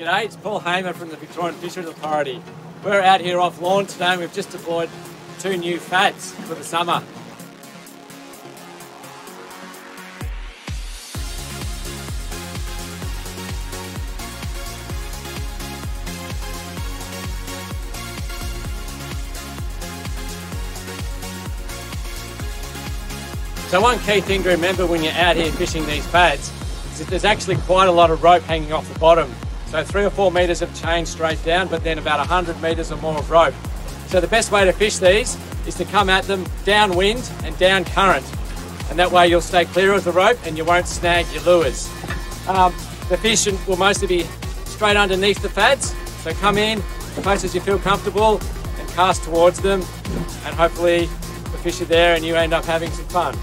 G'day, it's Paul Hamer from the Victorian Fisheries Authority. We're out here off Lorne today and we've just deployed two new FADs for the summer. So one key thing to remember when you're out here fishing these FADs is that there's actually quite a lot of rope hanging off the bottom. So three or four metres of chain straight down, but then about 100 metres or more of rope. So the best way to fish these is to come at them downwind and down current. And that way you'll stay clear of the rope and you won't snag your lures. Um, the fish will mostly be straight underneath the FADs. So come in as close as you feel comfortable and cast towards them and hopefully the fish are there and you end up having some fun.